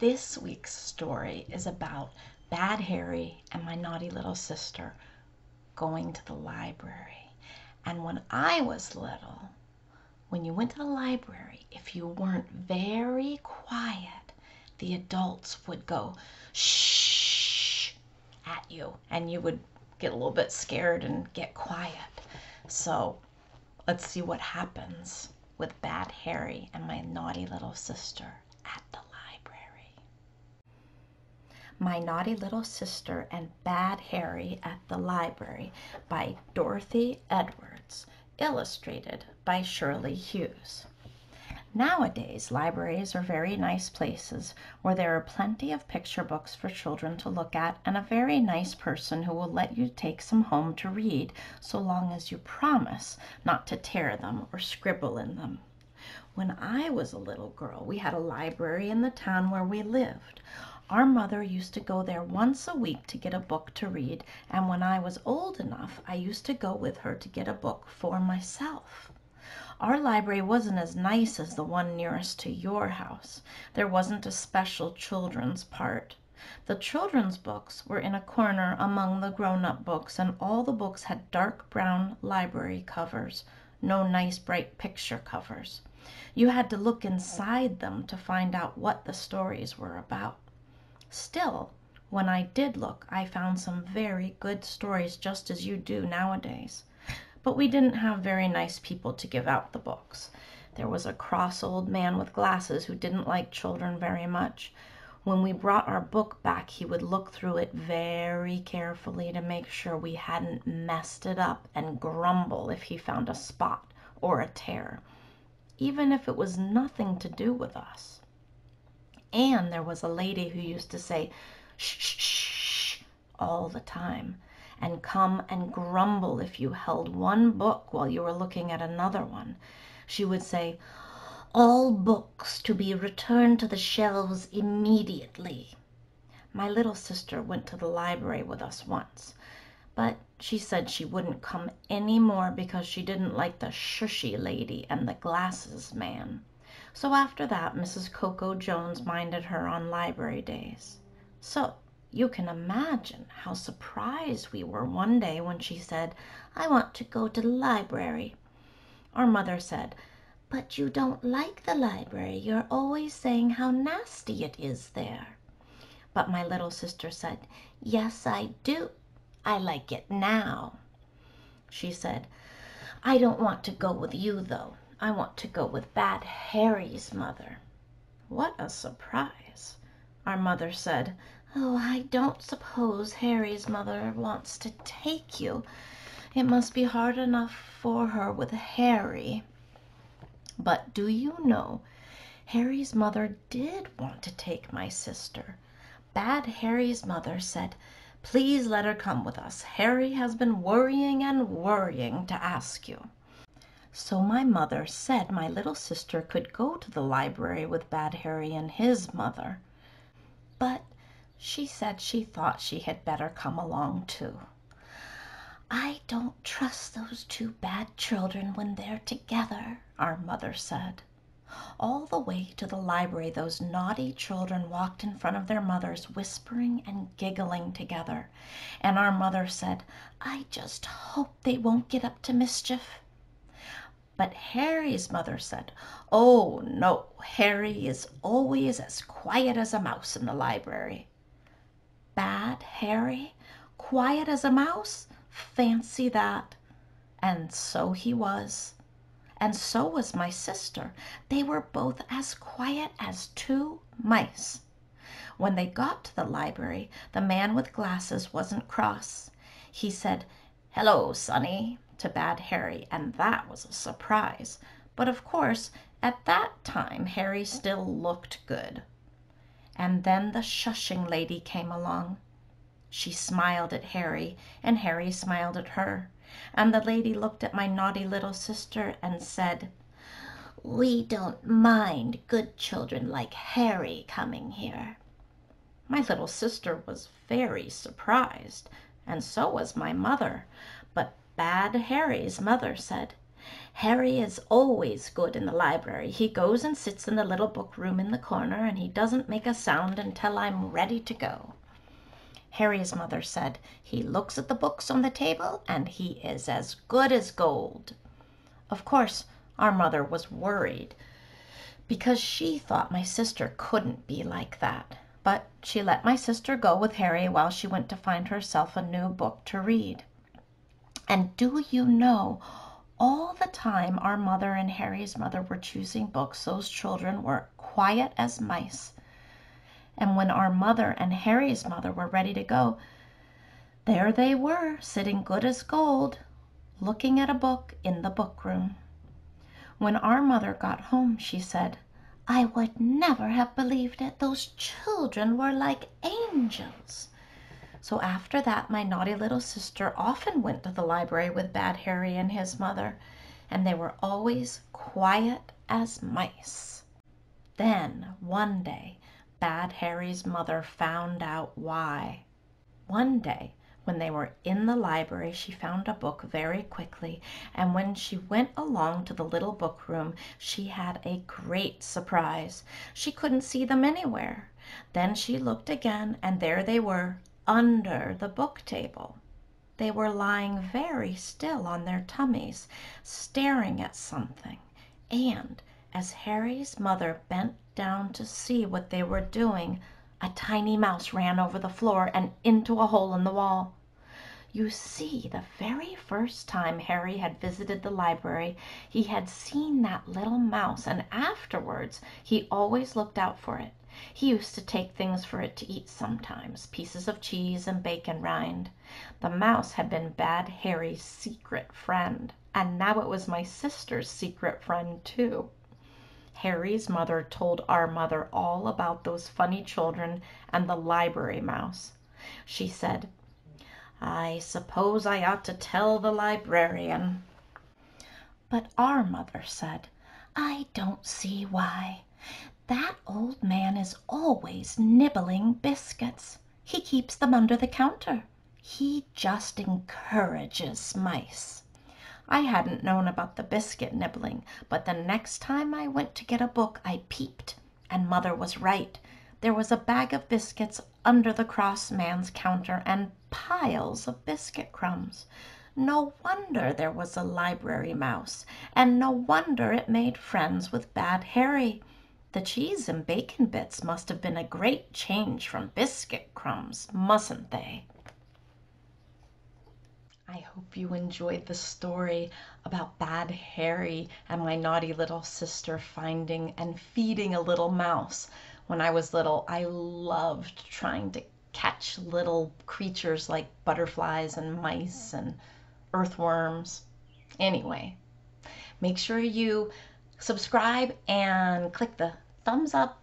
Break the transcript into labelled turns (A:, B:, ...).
A: This week's story is about Bad Harry and my naughty little sister going to the library. And when I was little, when you went to the library, if you weren't very quiet, the adults would go shh at you and you would get a little bit scared and get quiet. So let's see what happens with Bad Harry and my naughty little sister at the library. My Naughty Little Sister and Bad Harry at the Library by Dorothy Edwards, illustrated by Shirley Hughes. Nowadays, libraries are very nice places where there are plenty of picture books for children to look at and a very nice person who will let you take some home to read so long as you promise not to tear them or scribble in them. When I was a little girl, we had a library in the town where we lived. Our mother used to go there once a week to get a book to read, and when I was old enough, I used to go with her to get a book for myself. Our library wasn't as nice as the one nearest to your house. There wasn't a special children's part. The children's books were in a corner among the grown up books, and all the books had dark brown library covers, no nice bright picture covers. You had to look inside them to find out what the stories were about. Still, when I did look, I found some very good stories just as you do nowadays but we didn't have very nice people to give out the books. There was a cross old man with glasses who didn't like children very much. When we brought our book back, he would look through it very carefully to make sure we hadn't messed it up and grumble if he found a spot or a tear, even if it was nothing to do with us. And there was a lady who used to say, shh, shh, shh, all the time and come and grumble if you held one book while you were looking at another one. She would say, All books to be returned to the shelves immediately. My little sister went to the library with us once, but she said she wouldn't come any more because she didn't like the shushy lady and the glasses man. So after that, Mrs. Cocoa Jones minded her on library days. So you can imagine how surprised we were one day when she said, I want to go to the library. Our mother said, But you don't like the library. You're always saying how nasty it is there. But my little sister said, Yes, I do. I like it now. She said, I don't want to go with you, though. I want to go with Bad Harry's mother. What a surprise! Our mother said, Oh, I don't suppose Harry's mother wants to take you. It must be hard enough for her with Harry. But do you know, Harry's mother did want to take my sister. Bad Harry's mother said, Please let her come with us. Harry has been worrying and worrying to ask you. So my mother said my little sister could go to the library with Bad Harry and his mother. But she said she thought she had better come along too. I don't trust those two bad children when they're together, our mother said. All the way to the library those naughty children walked in front of their mothers, whispering and giggling together, and our mother said, I just hope they won't get up to mischief. But Harry's mother said, Oh, no, Harry is always as quiet as a mouse in the library bad Harry, quiet as a mouse? Fancy that! And so he was. And so was my sister. They were both as quiet as two mice. When they got to the library, the man with glasses wasn't cross. He said, Hello, Sonny, to Bad Harry, and that was a surprise. But of course, at that time, Harry still looked good. And then the shushing lady came along. She smiled at Harry, and Harry smiled at her, and the lady looked at my naughty little sister and said, We don't mind good children like Harry coming here. My little sister was very surprised, and so was my mother, but Bad Harry's mother said, Harry is always good in the library. He goes and sits in the little book room in the corner, and he doesn't make a sound until I'm ready to go. Harry's mother said, He looks at the books on the table, and he is as good as gold. Of course, our mother was worried because she thought my sister couldn't be like that. But she let my sister go with Harry while she went to find herself a new book to read. And do you know, all the time our mother and Harry's mother were choosing books, those children were quiet as mice. And when our mother and Harry's mother were ready to go, there they were, sitting good as gold, looking at a book in the book room. When our mother got home, she said, I would never have believed it. Those children were like angels. So after that, my naughty little sister often went to the library with Bad Harry and his mother, and they were always quiet as mice. Then, one day, Bad Harry's mother found out why. One day, when they were in the library, she found a book very quickly, and when she went along to the little book room, she had a great surprise. She couldn't see them anywhere. Then she looked again, and there they were, under the book table. They were lying very still on their tummies, staring at something, and as Harry's mother bent down to see what they were doing, a tiny mouse ran over the floor and into a hole in the wall. You see, the very first time Harry had visited the library, he had seen that little mouse, and afterwards he always looked out for it. He used to take things for it to eat sometimes, pieces of cheese and bacon rind. The mouse had been Bad Harry's secret friend, and now it was my sister's secret friend too. Harry's mother told our mother all about those funny children and the library mouse. She said, I suppose I ought to tell the librarian. But our mother said, I don't see why. That old man is always nibbling biscuits. He keeps them under the counter. He just encourages mice. I hadn't known about the biscuit nibbling, but the next time I went to get a book I peeped, and mother was right. There was a bag of biscuits under the cross man's counter and piles of biscuit crumbs. No wonder there was a library mouse, and no wonder it made friends with Bad Harry. The cheese and bacon bits must have been a great change from biscuit crumbs, mustn't they? I hope you enjoyed the story about Bad Harry and my naughty little sister finding and feeding a little mouse. When I was little, I loved trying to catch little creatures like butterflies and mice and earthworms. Anyway, make sure you subscribe and click the thumbs up